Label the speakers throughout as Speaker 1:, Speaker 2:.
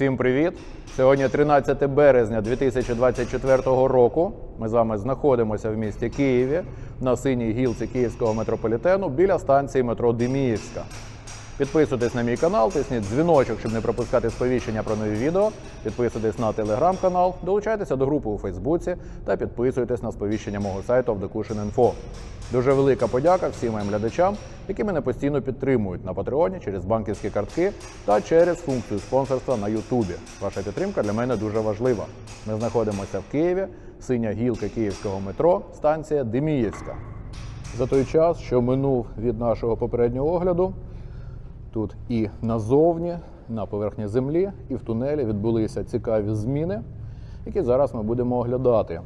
Speaker 1: Усім привіт! Сьогодні 13 березня 2024 року. Ми з вами знаходимося в місті Києві на синій гілці Київського метрополітену біля станції метро Деміївська. Підписуйтесь на мій канал, тисніть дзвіночок, щоб не пропускати сповіщення про нові відео. Підписуйтесь на телеграм-канал, долучайтеся до групи у Фейсбуці та підписуйтесь на сповіщення мого сайту Авдокушин.Інфо. Дуже велика подяка всім моїм глядачам, які мене постійно підтримують на Патреоні через банківські картки та через функцію спонсорства на Ютубі. Ваша підтримка для мене дуже важлива. Ми знаходимося в Києві, синя гілка київського метро, станція Деміївська. За той час, що минув від нашого попереднього огляду, Тут і назовні, на поверхні землі, і в тунелі відбулися цікаві зміни, які зараз ми будемо оглядати.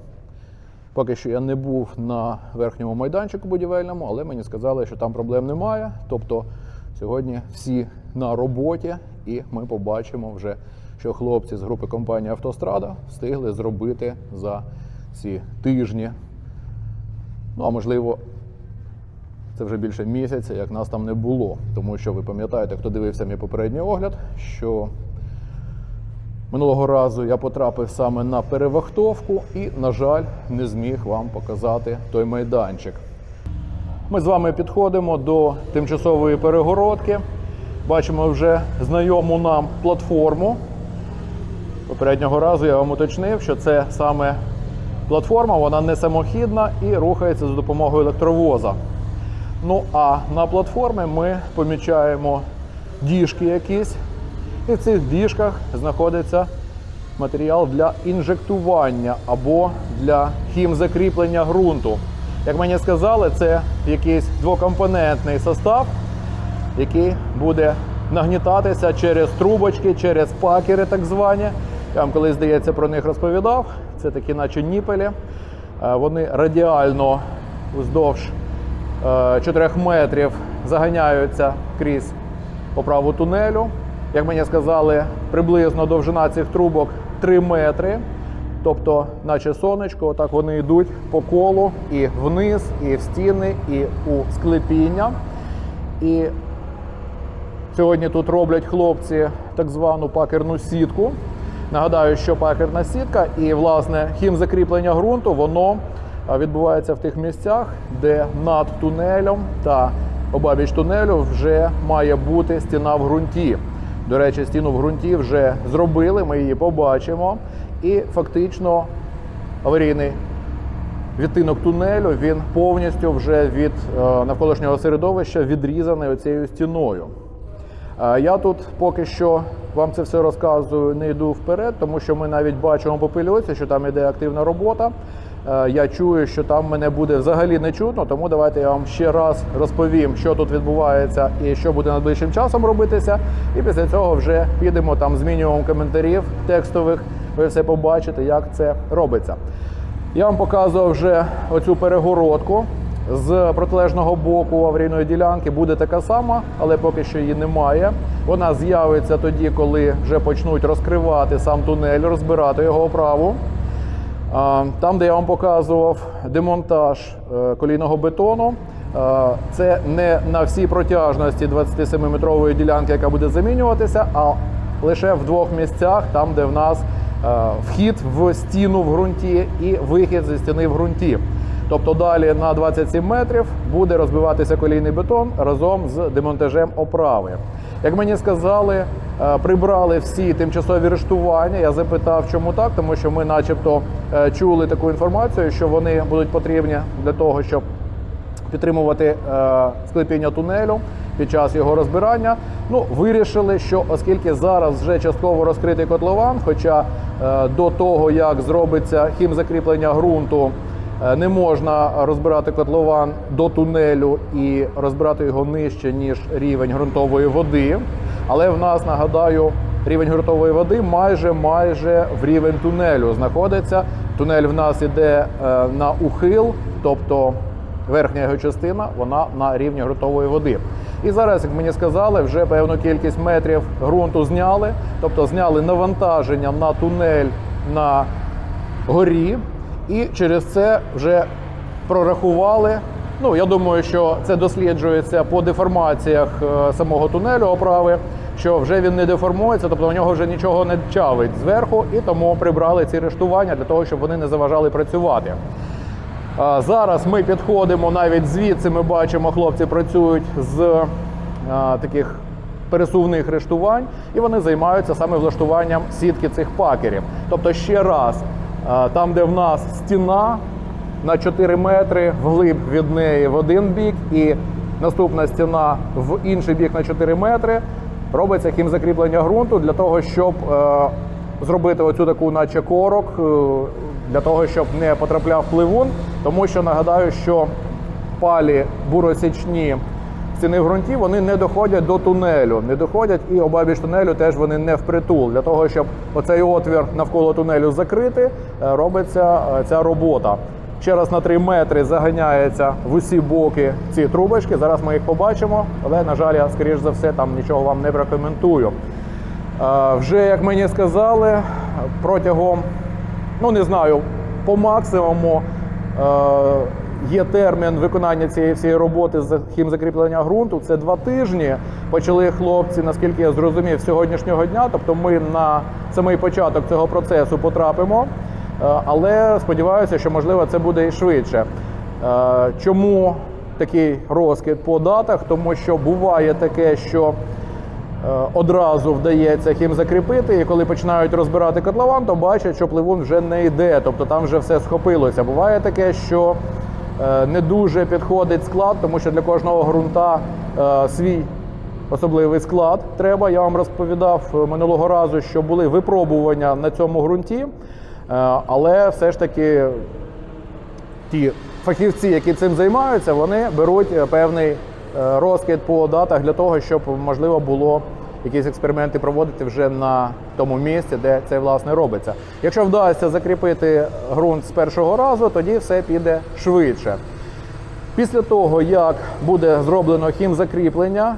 Speaker 1: Поки що я не був на верхньому майданчику будівельному, але мені сказали, що там проблем немає. Тобто сьогодні всі на роботі, і ми побачимо вже, що хлопці з групи компанії Автострада встигли зробити за ці тижні. Ну а можливо, це вже більше місяця, як нас там не було. Тому що ви пам'ятаєте, хто дивився мій попередній огляд, що минулого разу я потрапив саме на перевахтовку і, на жаль, не зміг вам показати той майданчик. Ми з вами підходимо до тимчасової перегородки. Бачимо вже знайому нам платформу. Попереднього разу я вам уточнив, що це саме платформа, вона не самохідна і рухається за допомогою електровоза. Ну а на платформі ми помічаємо діжки якісь, і в цих діжках знаходиться матеріал для інжектування або для хімзакріплення ґрунту. Як мені сказали, це якийсь двокомпонентний состав, який буде нагнітатися через трубочки, через пакери, так звані. Я вам колись, здається, про них розповідав. Це такі, наче ніпелі. Е, Вони радіально вздовж 4 метрів заганяються крізь поправу тунелю. Як мені сказали, приблизно довжина цих трубок 3 метри. Тобто, наче сонечко, отак вони йдуть по колу і вниз, і в стіни, і у склепіння. І сьогодні тут роблять хлопці так звану пакерну сітку. Нагадаю, що пакерна сітка і власне хімзакріплення ґрунту, воно відбувається в тих місцях, де над тунелем та обабіч тунелю вже має бути стіна в ґрунті. До речі, стіну в ґрунті вже зробили, ми її побачимо. І фактично аварійний відтинок тунелю він повністю вже від е, навколишнього середовища відрізаний оцією стіною. Е, Я тут поки що вам це все розказую, не йду вперед, тому що ми навіть бачимо по пильоті, що там іде активна робота. Е, Я чую, що там мене буде взагалі не чутно, тому давайте я вам ще раз розповім, що тут відбувається і що буде найближчим часом робитися. І після цього вже підемо там з мінімумом коментарів текстових. Ви все побачите, як це робиться. Я вам показував вже оцю перегородку. З протилежного боку аварійної ділянки буде така сама, але поки що її немає. Вона з'явиться тоді, коли вже почнуть розкривати сам тунель, розбирати його оправу. Там, де я вам показував демонтаж е, колійного бетону, е, це не на всій протяжності 27-метрової ділянки, яка буде замінюватися, а лише в двох місцях, там, де в нас е, вхід в стіну в ґрунті і вихід зі стіни в ґрунті. Тобто далі на 27 метрів буде розбиватися колійний бетон разом з демонтажем оправи. Як мені сказали, е, прибрали всі тимчасові рештування. Я запитав, чому так, тому що ми, начебто, е, чули таку інформацію, що вони будуть потрібні для того, щоб підтримувати е, склепіння тунелю під час його розбирання. Ну, вирішили, що оскільки зараз вже частково розкритий котлован, хоча до того як зробиться хімзакріплення ґрунту, не можна розбирати котлован до тунелю і розбирати його нижче ніж рівень ґрунтової води. Але в нас нагадаю. Рівень ґрунтової води майже майже в рівень тунелю знаходиться. Тунель в нас іде е, на ухил, тобто верхня його частина вона на рівні ґрунтової води. І зараз, як мені сказали, вже певну кількість метрів ґрунту зняли, тобто зняли навантаження на тунель на горі, і через це вже прорахували Ну, я думаю, що це досліджується по деформаціях е, самого тунелю оправи, що вже він не деформується, тобто у нього вже нічого не чавить зверху, і тому прибрали ці рештування для того, щоб вони не заважали працювати. Зараз ми підходимо навіть звідси. Ми бачимо, хлопці працюють з таких пересувних рештувань, і вони займаються саме влаштуванням сітки цих пакерів. Тобто, ще раз, там, де в нас стіна на 4 метри, вглиб від неї в один бік, і наступна стіна в інший бік на 4 метри, робиться хімзакріплення ґрунту для того, щоб е, зробити оцю таку, наче корок, е, для того, щоб не потрапляв пливун. Тому що нагадаю, що палі буросічні стіни в ґрунті вони не доходять до тунелю, не доходять і обабіч тунелю теж вони не впритул. Для того, щоб оцей отвір навколо тунелю закрити, е, робиться е, ця робота. Ще раз на 3 метри заганяється в усі боки ці трубочки. Зараз ми їх побачимо, але на жаль, я скоріш за все там нічого вам не прокоментую. Е, Вже як мені сказали, протягом, ну не знаю, по максимуму є термін виконання цієї всієї роботи з хімзакріплення ґрунту. Це два тижні. Почали хлопці, наскільки я зрозумів, сьогоднішнього дня. Тобто ми на самий початок цього процесу потрапимо. Е, Але сподіваюся, що можливо це буде і швидше. Е, Чому такий розкид по датах? Тому що буває таке, що Е, одразу вдається хім закріпити, і коли починають розбирати котлован, то бачать, що пливун вже не йде, тобто там вже все схопилося. Буває таке, що не дуже підходить склад, тому що для кожного ґрунта е, свій особливий склад треба. Я вам розповідав е, минулого разу, що були випробування на цьому ґрунті, е, але все ж таки ті фахівці, які цим займаються, вони беруть е, певний е, розкид по датах для того, щоб можливо було якісь експерименти проводити вже на тому місці, де це власне робиться. Якщо вдасться закріпити ґрунт з першого разу, тоді все піде швидше. Після того, як буде зроблено хімзакріплення,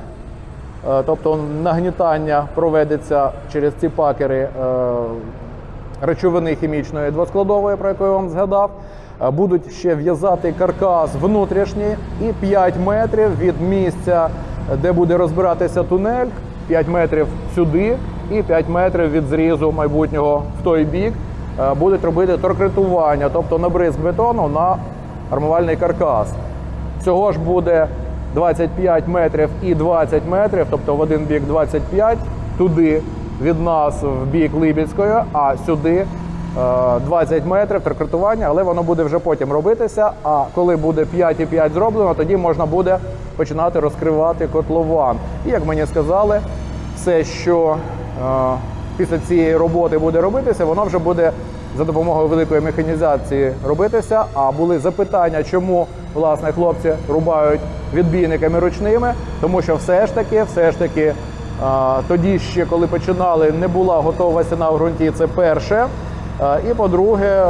Speaker 1: е, тобто нагнітання проведеться через ці пакери е, речовини хімічної двоскладової, про яку я вам згадав. Е, Будуть ще в'язати каркас внутрішній і 5 метрів від місця, де буде розбиратися тунель, 5 метрів сюди і 5 метрів від зрізу майбутнього в той бік. е, Будуть робити торкретування, тобто набризк бетону на армувальний каркас. Всього ж буде 25 метрів і 20 метрів, тобто в один бік 25, туди від нас в бік Либідської, а сюди 20 метрів тракретування, але воно буде вже потім робитися. А коли буде 5,5 зроблено, тоді можна буде починати розкривати котлован. І як мені сказали, все, що е, після цієї роботи буде робитися, воно вже буде за допомогою великої механізації робитися. А були запитання, чому власне хлопці рубають відбійниками ручними, тому що все ж таки, все ж таки, тоді ще коли починали, не була готова стіна в ґрунті. Це перше. А, І по-друге,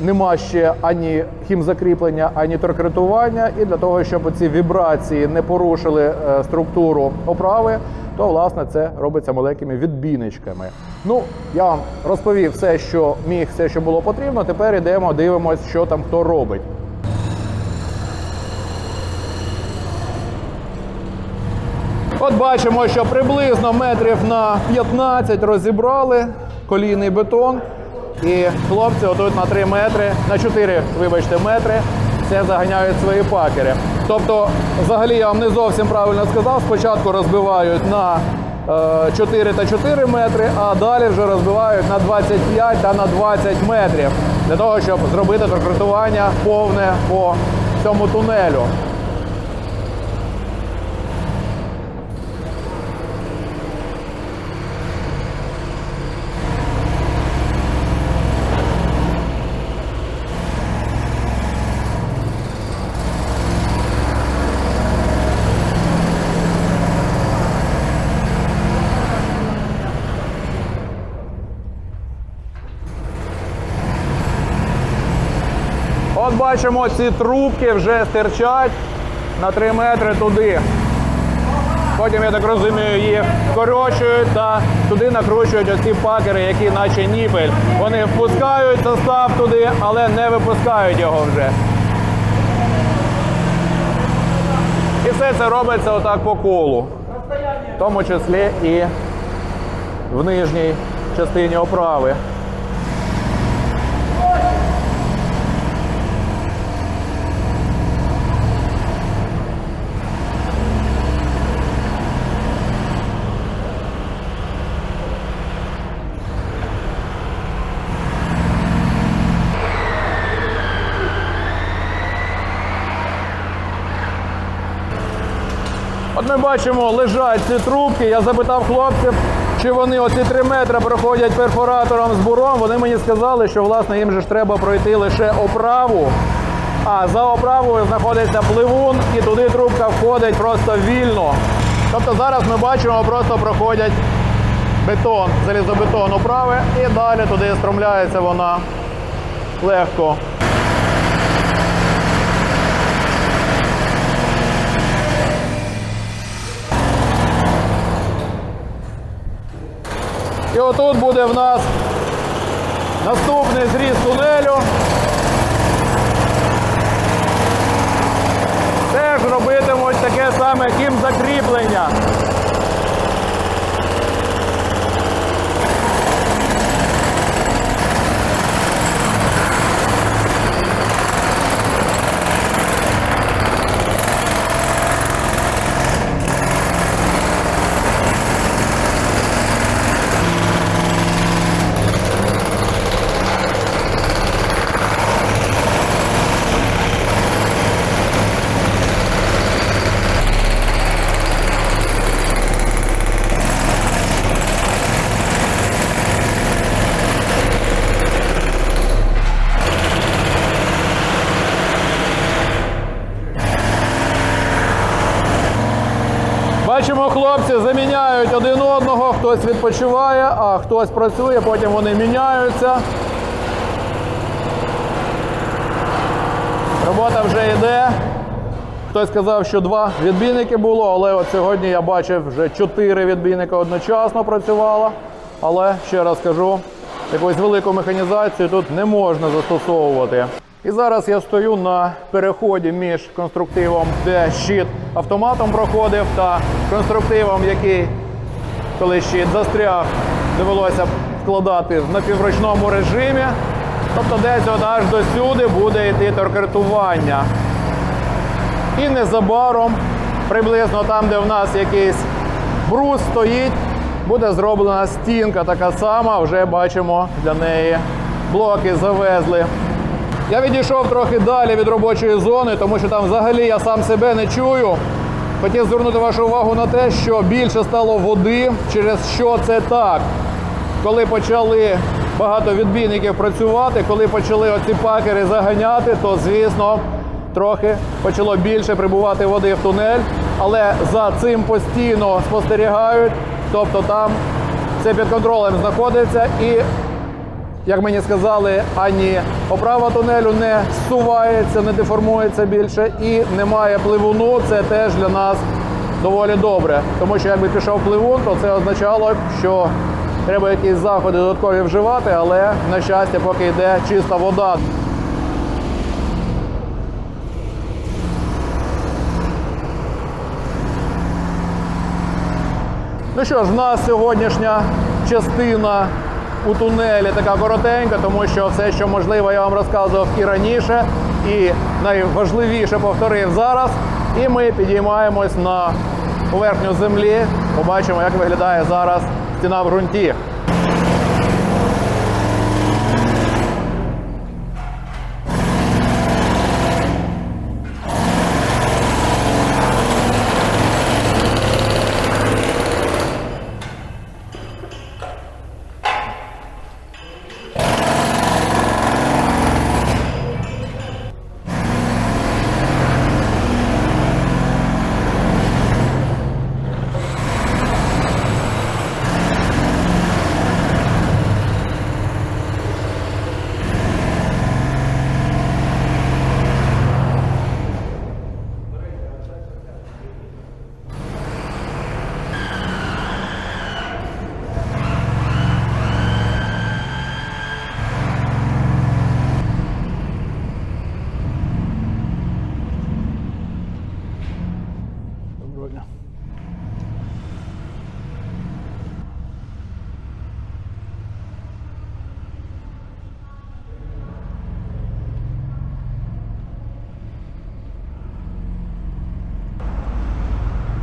Speaker 1: нема ще ані хімзакріплення, ані торкретування. І для того, щоб ці вібрації не порушили е, структуру оправи, то власне це робиться маленькими відбійничками. Ну, я вам розповів все, що міг, все, що було потрібно. Тепер йдемо, дивимося, що там хто робить. От бачимо, що приблизно метрів на 15 розібрали колійний бетон. І хлопці отут на 3 метри, на 4, вибачте, метри, це заганяють свої пакери. Тобто, взагалі я вам не зовсім правильно сказав, спочатку розбивають на е, 4 та 4 метри, а далі вже розбивають на 25 та на 20 метрів для того, щоб зробити торкретування повне по цьому тунелю. От бачимо, ці трубки вже стирчать на 3 метри туди. Потім, я так розумію, їх скорочують та туди накручують оці пакери, які наче ніпель. Вони впускають состав туди, але не випускають його вже. І все це робиться отак по колу. В тому числі і в нижній частині оправи. Ми бачимо, лежать ці трубки. Я запитав хлопців, чи вони оці 3 метри проходять перфоратором з буром. Вони мені сказали, що власне їм же ж треба пройти лише оправу. А за оправою знаходиться пливун, і туди трубка входить просто вільно. Тобто зараз ми бачимо, просто проходять бетон, залізобетон оправи, і далі туди стромляється вона легко. І отут буде в нас наступний зріз тунелю. Теж робитимуть таке саме кім закріплення. Бачимо, хлопці заміняють один одного, хтось відпочиває, а хтось працює, потім вони міняються. Робота вже йде. Хтось сказав, що два відбійники було, але от сьогодні я бачив, вже чотири відбійника одночасно працювало. Але ще раз кажу, якусь велику механізацію тут не можна застосовувати. І зараз я стою на переході між конструктивом, де щит автоматом проходив, та конструктивом, який, коли щит застряг, довелося вкладати в напівручному режимі. Тобто десь от аж до сюди буде йти торкартування. І незабаром, приблизно там, де в нас якийсь брус стоїть, буде зроблена стінка така сама. Вже бачимо для неї блоки завезли. Я відійшов трохи далі від робочої зони, тому що там взагалі я сам себе не чую. Хотів звернути вашу увагу на те, що більше стало води, через що це так. Коли почали багато відбійників працювати, коли почали оці пакери заганяти, то звісно трохи почало більше прибувати води в тунель, але за цим постійно спостерігають, тобто там це під контролем знаходиться і як мені сказали, ані оправа тунелю не зсувається, не деформується більше і немає пливуну. Це теж для нас доволі добре. Тому що якби пішов пливун, то це означало, що треба якісь заходи додаткові вживати, але на щастя, поки йде чиста вода. Ну що ж, в нас сьогоднішня частина у тунелі така коротенька, тому що все, що можливо, я вам розказував і раніше, і найважливіше повторив зараз. І ми підіймаємось на поверхню землі. Побачимо, як виглядає зараз стіна в ґрунті.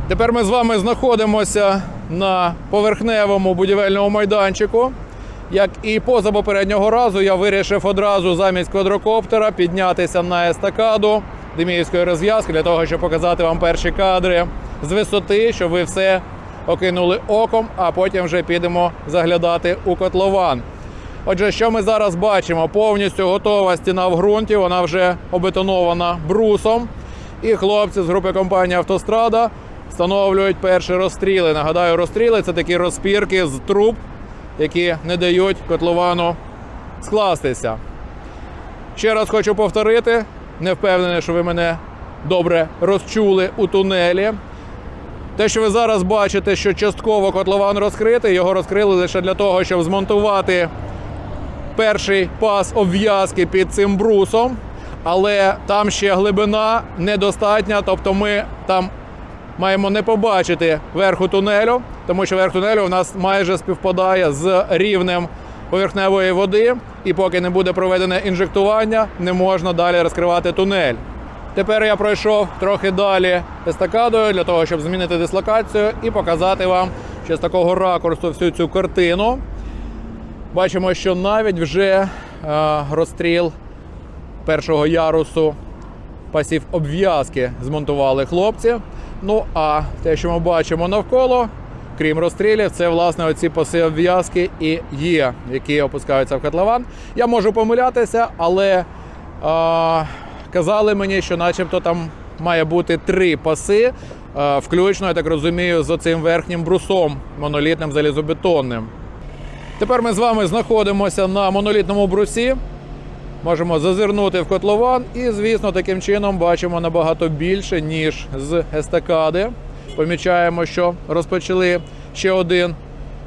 Speaker 1: Тепер ми з вами знаходимося на поверхневому будівельному майданчику. Як і поза попереднього разу, я вирішив одразу замість квадрокоптера піднятися на естакаду Деміївської розв'язки для того, щоб показати вам перші кадри з висоти, щоб ви все окинули оком, а потім вже підемо заглядати у котлован. Отже, що ми зараз бачимо? Повністю готова стіна в ґрунті, вона вже обетонована брусом. І хлопці з групи компанії Автострада встановлюють перші розстріли. Нагадаю, розстріли це такі розпірки з труб, які не дають котловану скластися. Ще раз хочу повторити, не впевнений, що ви мене добре розчули у тунелі. Те, що ви зараз бачите, що частково котлован розкритий, його розкрили лише для того, щоб змонтувати перший пас обв'язки під цим брусом, але там ще глибина недостатня, тобто ми там маємо не побачити верху тунелю, тому що верх тунелю у нас майже співпадає з рівнем поверхневої води, і поки не буде проведене інжектування, не можна далі розкривати тунель. Тепер я пройшов трохи далі естакадою для того, щоб змінити дислокацію і показати вам ще з такого ракурсу всю цю картину. Бачимо, що навіть вже е, розстріл першого ярусу пасів обв'язки змонтували хлопці. Ну а те, що ми бачимо навколо, крім розстрілів, це власне оці паси обв'язки і є, які опускаються в котлован. Я можу помилятися, але е, казали мені, що начебто там має бути три паси, е, включно, я так розумію, з цим верхнім брусом монолітним залізобетонним. Тепер ми з вами знаходимося на монолітному брусі. Можемо зазирнути в котлован і, звісно, таким чином бачимо набагато більше, ніж з естакади. Помічаємо, що розпочали ще один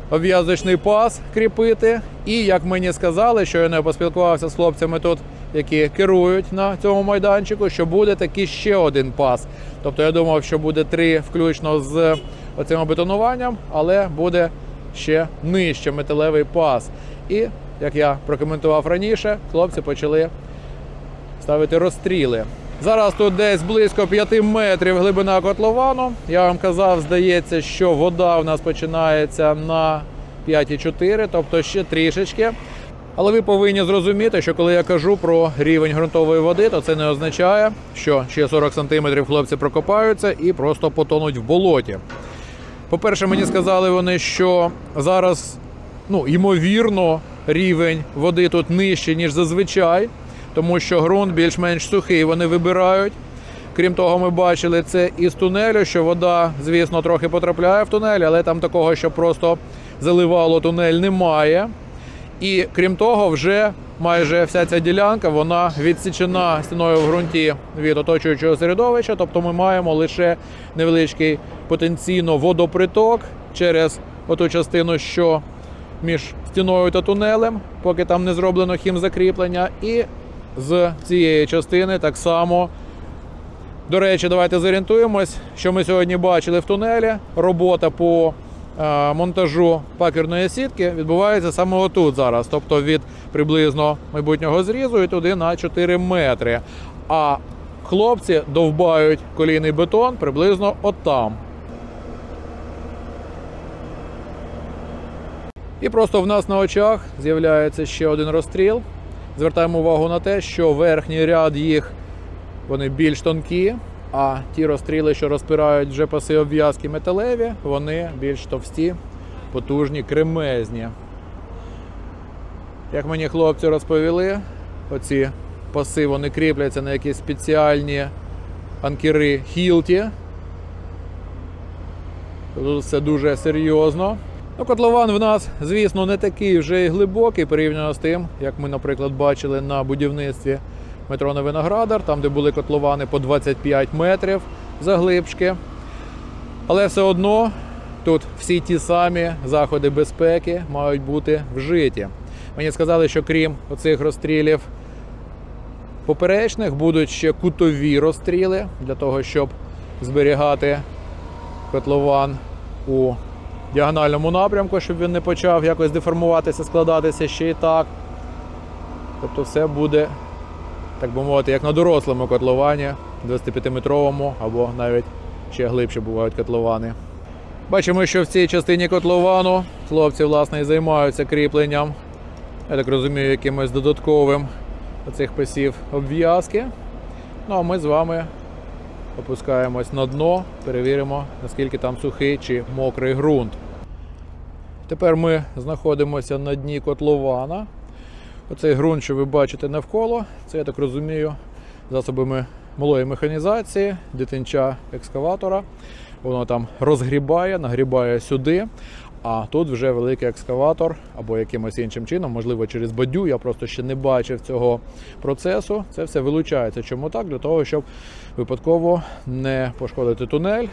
Speaker 1: обв'язочний пас кріпити. І, як мені сказали, що я не поспілкувався з хлопцями тут, які керують на цьому майданчику, що буде такий ще один пас. Тобто я думав, що буде три включно з оцим бетонуванням, але буде ще нижче металевий пас. І, як я прокоментував раніше, хлопці почали ставити розстріли. Зараз тут десь близько 5 метрів глибина котловану. Я вам казав, здається, що вода у нас починається на 5,4, тобто ще трішечки. Але ви повинні зрозуміти, що коли я кажу про рівень ґрунтової води, то це не означає, що ще 40 сантиметрів хлопці прокопаються і просто потонуть в болоті. По-перше, мені сказали вони, що зараз, ну, ймовірно, рівень води тут нижчий, ніж зазвичай, тому що ґрунт більш-менш сухий, вони вибирають. Крім того, ми бачили це із тунелю, що вода, звісно, трохи потрапляє в тунель, але там такого, що просто заливало тунель, немає. І крім того, вже майже вся ця ділянка вона відсічена стіною в ґрунті від оточуючого середовища. Тобто ми маємо лише невеличкий потенційно водоприток через оту частину, що між стіною та тунелем, поки там не зроблено хімзакріплення. І з цієї частини так само. До речі, давайте зорієнтуємось, що ми сьогодні бачили в тунелі. Робота по е, монтажу пакерної сітки відбувається саме отут зараз, тобто від приблизно майбутнього зрізу і туди на 4 метри. А хлопці довбають колійний бетон приблизно отам. І просто в нас на очах з'являється ще один розстріл. Звертаємо увагу на те, що верхній ряд їх вони більш тонкі, а ті розстріли, що розпирають вже паси обв'язки металеві, вони більш товсті, потужні, кремезні. Як мені хлопці розповіли, оці паси вони кріпляться на якісь спеціальні анкери Хілті. Тут все дуже серйозно. Ну, котлован в нас, звісно, не такий вже і глибокий порівняно з тим, як ми, наприклад, бачили на будівництві метро на Виноградар, там, де були котловани по 25 метрів заглибшки. Але все одно тут всі ті самі заходи безпеки мають бути вжиті. Мені сказали, що крім оцих розстрілів поперечних, будуть ще кутові розстріли для того, щоб зберігати котлован у діагональному напрямку, щоб він не почав якось деформуватися, складатися ще і так. Тобто все буде, так би мовити, як на дорослому котловані, 25-метровому або навіть ще глибше бувають котловани. Бачимо, що в цій частині котловану хлопці власне і займаються кріпленням. Я так розумію, якимось додатковим оцих пасів обв'язки. Ну а ми з вами опускаємось на дно, перевіримо, наскільки там сухий чи мокрий ґрунт. Тепер ми знаходимося на дні котлована. Оцей ґрунт, що ви бачите навколо, це я так розумію, засобами малої механізації, дитинча екскаватора. Воно там розгрібає, нагрібає сюди. А тут вже великий екскаватор або якимось іншим чином, можливо, через бадю. Я просто ще не бачив цього процесу. Це все вилучається. Чому так? Для того, щоб випадково не пошкодити тунель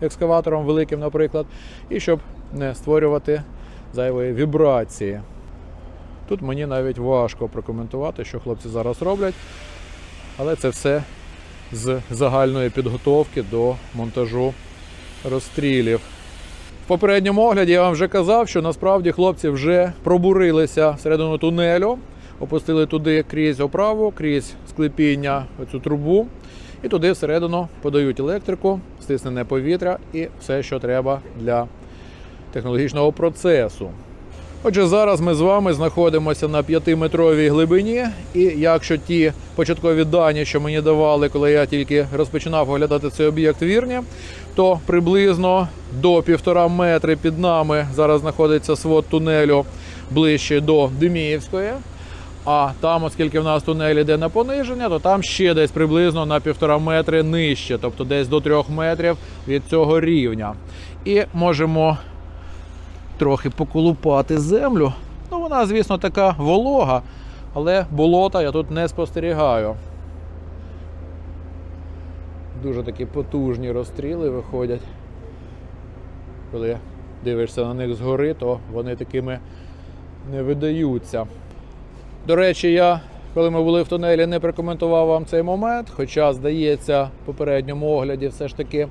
Speaker 1: екскаватором великим, наприклад, і щоб не створювати зайвої вібрації. Тут мені навіть важко прокоментувати, що хлопці зараз роблять, але це все з загальної підготовки до монтажу розстрілів. В попередньому огляді я вам вже казав, що насправді хлопці вже пробурилися всередину тунелю, опустили туди крізь оправу, крізь склепіння оцю трубу, і туди всередину подають електрику, стиснене повітря і все, що треба для технологічного процесу. Отже, зараз ми з вами знаходимося на 5-метровій глибині, і якщо ті початкові дані, що мені давали, коли я тільки розпочинав оглядати цей об'єкт вірні, то приблизно до півтора метри під нами зараз знаходиться свод тунелю ближче до Деміївської. А там, оскільки в нас тунель йде на пониження, то там ще десь приблизно на півтора метри нижче, тобто десь до трьох метрів від цього рівня. І можемо трохи поколупати землю. Ну, вона, звісно, така волога, але болота я тут не спостерігаю. Дуже такі потужні розстріли виходять. Коли дивишся на них згори, то вони такими не видаються. До речі, я, коли ми були в тунелі, не прокоментував вам цей момент, хоча, здається, в попередньому огляді все ж таки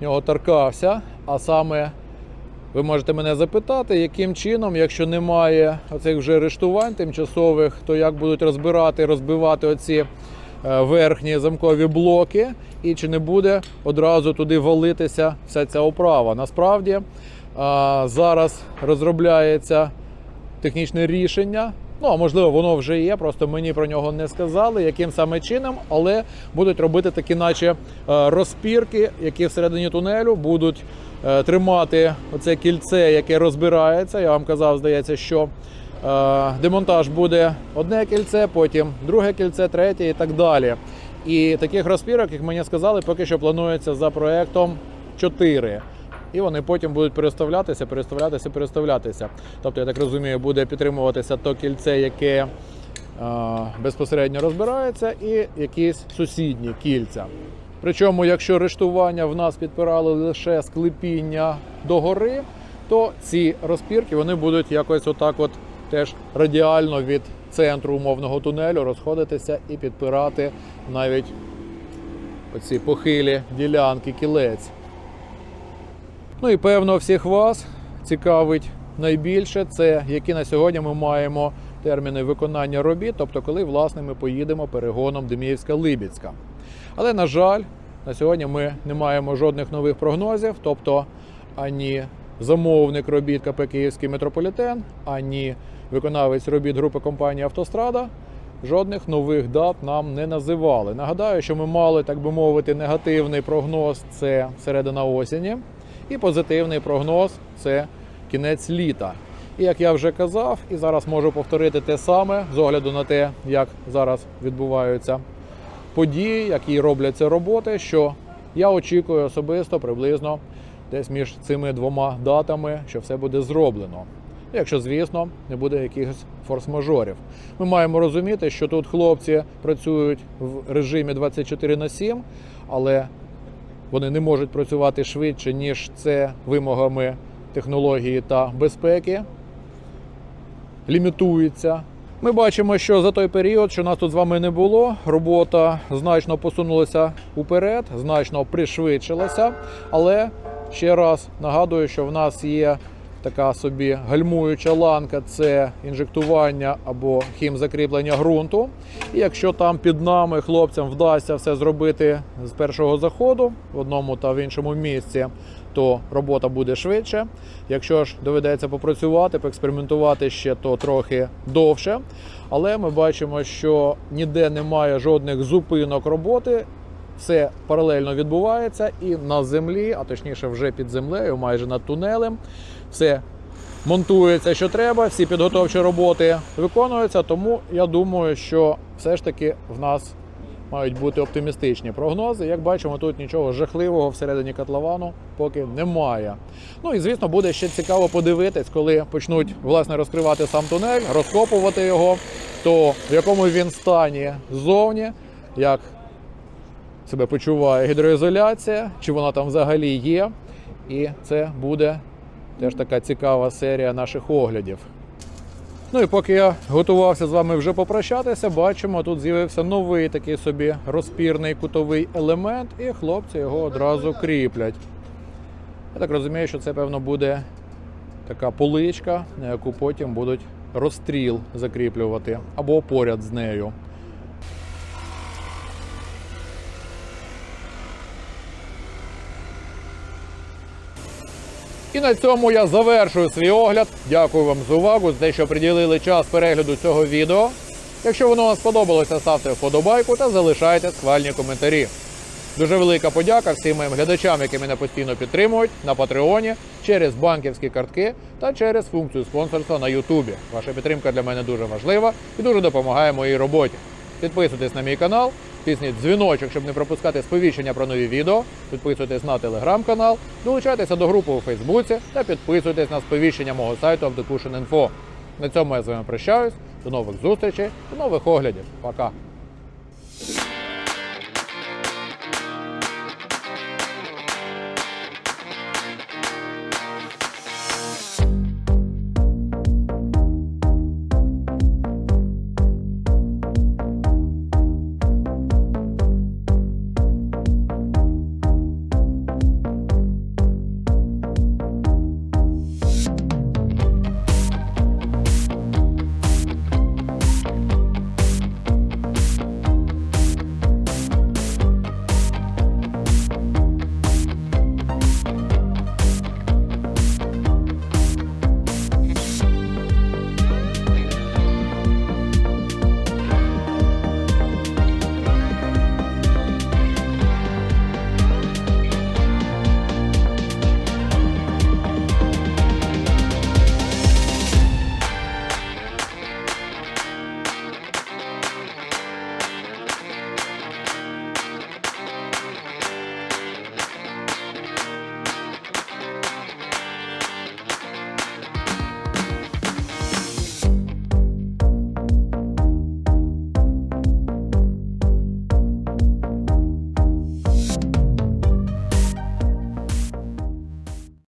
Speaker 1: нього торкався, а саме ви можете мене запитати, яким чином, якщо немає оцих вже арештувань тимчасових, то як будуть розбирати, розбивати оці е, верхні замкові блоки, і чи не буде одразу туди валитися вся ця оправа. Насправді е, зараз розробляється технічне рішення. Ну, а можливо, воно вже є, просто мені про нього не сказали, яким саме чином, але будуть робити такі, наче е, розпірки, які всередині тунелю будуть е, тримати оце кільце, яке розбирається. Я вам казав, здається, що е, демонтаж буде одне кільце, потім друге кільце, третє і так далі. І таких розпірок, як мені сказали, поки що планується за проектом 4. І вони потім будуть переставлятися, переставлятися, переставлятися. Тобто, я так розумію, буде підтримуватися то кільце, яке е, безпосередньо розбирається, і якісь сусідні кільця. Причому, якщо рештування в нас підпирали лише склепіння догори, то ці розпірки вони будуть якось отак, от теж радіально від центру умовного тунелю розходитися і підпирати навіть оці похилі ділянки кілець. Ну і певно, всіх вас цікавить найбільше це, які на сьогодні ми маємо терміни виконання робіт, тобто коли власне ми поїдемо перегоном Деміївська-Либіцька. Але на жаль, на сьогодні ми не маємо жодних нових прогнозів, тобто ані замовник робіт КП Київський метрополітен, ані виконавець робіт групи компанії Автострада. Жодних нових дат нам не називали. Нагадаю, що ми мали, так би мовити, негативний прогноз це середина осені. І позитивний прогноз це кінець літа. І як я вже казав, і зараз можу повторити те саме з огляду на те, як зараз відбуваються події, які робляться роботи, що я очікую особисто приблизно десь між цими двома датами, що все буде зроблено. Якщо, звісно, не буде якихось форс-мажорів. Ми маємо розуміти, що тут хлопці працюють в режимі 24 на 7, але вони не можуть працювати швидше, ніж це вимогами технології та безпеки. Лімітується. Ми бачимо, що за той період, що нас тут з вами не було, робота значно посунулася уперед, значно пришвидшилася. Але ще раз нагадую, що в нас є така собі гальмуюча ланка це інжектування або хімзакріплення ґрунту. І якщо там під нами хлопцям вдасться все зробити з першого заходу в одному та в іншому місці, то робота буде швидше. Якщо ж доведеться попрацювати, поекспериментувати ще, то трохи довше. Але ми бачимо, що ніде немає жодних зупинок роботи. Все паралельно відбувається і на землі, а точніше, вже під землею, майже над тунелем. Все монтується, що треба, всі підготовчі роботи виконуються. Тому я думаю, що все ж таки в нас мають бути оптимістичні прогнози. Як бачимо, тут нічого жахливого всередині котловану поки немає. Ну і звісно, буде ще цікаво подивитись, коли почнуть власне розкривати сам тунель, розкопувати його, то в якому він стані ззовні, як себе почуває гідроізоляція, чи вона там взагалі є. І це буде теж така цікава серія наших оглядів. Ну і поки я готувався з вами вже попрощатися, бачимо, тут з'явився новий такий собі розпірний кутовий елемент, і хлопці його одразу кріплять. Я так розумію, що це, певно, буде така поличка, на яку потім будуть розстріл закріплювати або поряд з нею. І на цьому я завершую свій огляд. Дякую вам за увагу, за те, що приділили час перегляду цього відео. Якщо воно вам сподобалося, ставте вподобайку та залишайте схвальні коментарі. Дуже велика подяка всім моїм глядачам, які мене постійно підтримують на Патреоні через банківські картки та через функцію спонсорства на Ютубі. Ваша підтримка для мене дуже важлива і дуже допомагає моїй роботі. Підписуйтесь на мій канал, тисніть дзвіночок, щоб не пропускати сповіщення про нові відео. Підписуйтесь на телеграм-канал, долучайтеся до групи у Фейсбуці та підписуйтесь на сповіщення мого сайту Abduction.info. На цьому я з вами прощаюсь. До нових зустрічей, до нових оглядів. Пока.